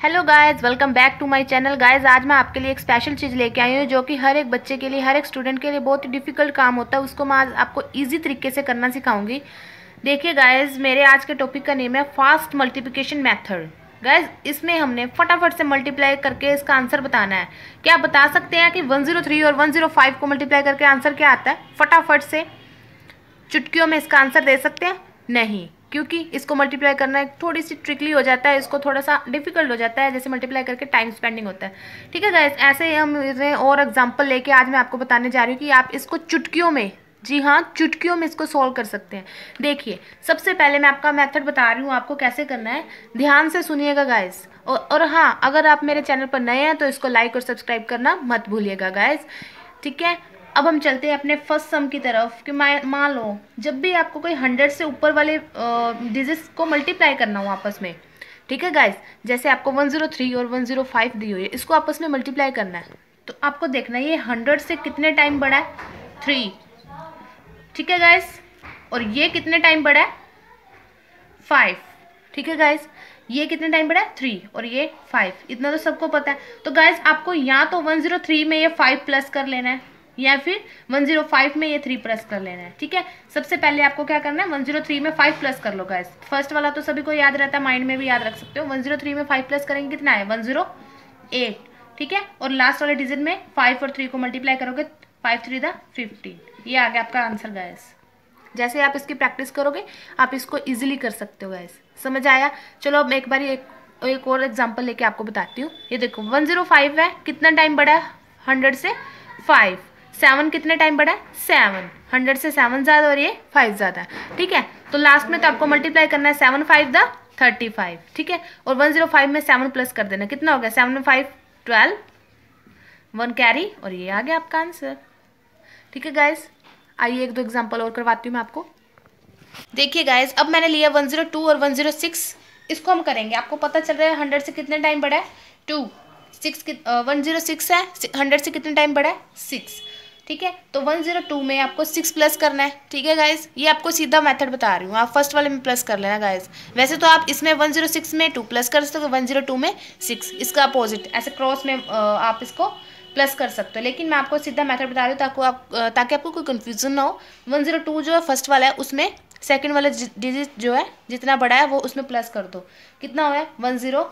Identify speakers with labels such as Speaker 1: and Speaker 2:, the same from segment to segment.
Speaker 1: Hello guys welcome back to my channel guys आज मैं आपके लिए एक स्पेशल चीज़ लेके आई हूँ, जो कि हर एक बच्चे के लिए, हर एक स्टूडेंट के लिए बहुत ही डिफ़िकल्ट काम होता है। उसको मैं आज आपको इजी तरीके से करना सिखाऊँगी। देखिए गाइस मेरे आज के टॉपिक का नेम है फास्ट मल्टीप्लिकेशन मेथड गाइज़ इसमें हमने फटाफट से मल्टीप्लाई करके इसका आंसर बताना है। क्या आप बता सकते हैं कि 103 और 105 को मल्टीप्लाई करके आंसर क्या आता है? फटाफट से चुटकियों में इसका आंसर दे सकते हैं? नहीं। क्योंकि इसको मल्टीप्लाई करना एक थोड़ी सी ट्रिकली हो जाता है इसको थोड़ा सा डिफ़िकल्ट हो जाता है जैसे मल्टीप्लाई करके टाइम स्पेंडिंग होता है। ठीक है गाइस ऐसे ही हम इसमें और एग्जांपल लेके आज मैं आपको बताने जा रही हूँ कि आप इसको चुटकियों में जी हाँ चुटकियों में इसको सॉल्व कर सकते हैं। देखिए सबसे पहले मैं आपका मेथड बता रही हूँ आपको कैसे करना है। ध्यान से सुनिएगा गाइस और, और हाँ अगर आप मेरे चैनल पर नए हैं तो इसको लाइक और सब्सक्राइब करना मत भूलिएगा गाइस ठीक है? अब हम चलते हैं अपने फ़र्स्ट सम की तरफ़ कि मान लो, जब भी आपको कोई हंड्रेड से ऊपर वाले डिजिट्स को मल्टीप्लाई करना हो आपस में, ठीक है गाइस जैसे आपको 103 और 105 दी हुई है, इसको आपस में मल्टीप्लाई करना है। तो आपको देखना है, ये हंड्रेड से कितने टाइम बढ़ा है? थ्री ठीक है गाइस और ये कितने टाइम बढ़ा है? फाइव ठीक है गाइस ये कितने टाइम बढ़ा है? थ्री और ये फाइव इतना तो सबको पता है। तो गाइस आपको या तो 103 में ये फाइव प्लस कर लेना है। या फिर 105 में ये थ्री प्लस कर लेना है, ठीक है? सबसे पहले आपको क्या करना है 103 में फाइव प्लस कर लो गाइस फ़र्स्ट वाला तो सभी को याद रहता है माइंड में भी याद रख सकते हो। 103 में फाइव प्लस करेंगे कितना है? 108 ठीक है? और लास्ट वाले डिजिट में फाइव और थ्री को मल्टीप्लाई करोगे फाइव थ्री द फिफ्टीन ये आ गया आपका आंसर गाइस जैसे आप इसकी प्रैक्टिस करोगे, आप इसको ईजिली कर सकते हो गाइस समझ आया? चलो, अब एक बार एक एक और एग्ज़ाम्पल लेके आपको बताती हूँ। ये देखो 105 है, कितना टाइम बढ़ा है? हंड्रेड से फाइव सेवन कितने टाइम बढ़ा है? सेवन। हंड्रेड से सेवन ज़्यादा और ये फाइव ज़्यादा है। ठीक है? तो लास्ट में तो आपको मल्टीप्लाई करना है seven five the thirty five. ठीक है? और वन ज़ीरो फाइव में सेवन प्लस कर देना। कितना हो गया? Seven five twelve. One carry. और ये आ गया आपका आंसर ठीक है गाइज़ आइए एक दो एग्ज़ाम्पल और करवाती हूँ मैं आपको। देखिए गाइज़ अब मैंने लिया वन ज़ीरो टू और वन ज़ीरो सिक्स। इसको हम करेंगे। आपको पता चल रहा है हंड्रेड से कितने टाइम बढ़ा है? Two. Six one zero six है। हंड्रेड से कितने टाइम बढ़ा है? सिक्स। ठीक है? तो वन ज़ीरो टू में आपको सिक्स प्लस करना है। ठीक है गाइज़ ये आपको सीधा मेथड बता रही हूँ। आप फ़र्स्ट वाले में प्लस कर लेना गाइज़ वैसे तो आप इसमें वन ज़ीरो सिक्स में टू प्लस कर सकते हो वन ज़ीरो टू में सिक्स इसका अपोजिट ऐसे क्रॉस में आप इसको प्लस कर सकते हो। लेकिन मैं आपको सीधा मेथड बता रही हूँ ताकि आप ताकि आपको कोई कन्फ्यूज़न ना हो। वन ज़ीरो टू जो है फ़र्स्ट वाला है, उसमें सेकेंड वाला डिजिट जो है, जितना बड़ा है, वो उसमें प्लस कर दो। कितना हुआ है? वन ज़ीरो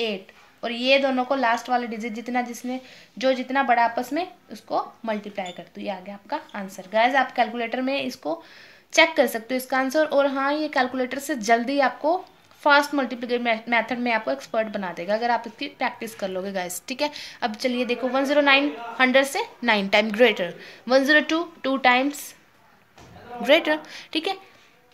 Speaker 1: एट और ये दोनों को लास्ट वाले डिजिट जितना जिसने, जो जितना बड़ा आपस में, उसको मल्टीप्लाई कर दो। ये आ गया आपका आंसर गैज आप कैलकुलेटर में इसको चेक कर सकते हो इसका आंसर और हाँ ये कैलकुलेटर से जल्दी आपको फास्ट मल्टीप्लीकेशन मेथड में आपको एक्सपर्ट बना देगा, अगर आप इसकी प्रैक्टिस कर लोगे गाइस ठीक है? अब चलिए देखो वन ज़ीरो नाइन हंड्रेड से nine time greater one zero two two times greater ठीक है?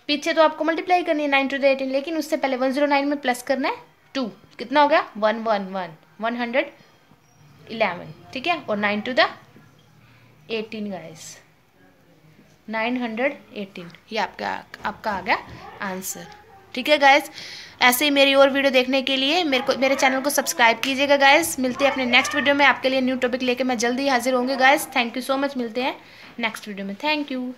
Speaker 1: पीछे तो आपको मल्टीप्लाई करनी है नाइन टू द एटीन लेकिन उससे पहले वन ज़ीरो नाइन में प्लस करना है। टू कितना हो गया? One one one one hundred eleven ठीक है? और nine two the eighteen guys nine hundred eighteen ये आपका आपका आ गया आंसर ठीक है गाइस ऐसे ही मेरी और वीडियो देखने के लिए मेरे को, मेरे चैनल को सब्सक्राइब कीजिएगा गाइस मिलते हैं अपने नेक्स्ट वीडियो में. आपके लिए न्यू टॉपिक लेके मैं जल्दी हाजिर होंगे guys thank you so much मिलते हैं नेक्स्ट वीडियो में. Thank you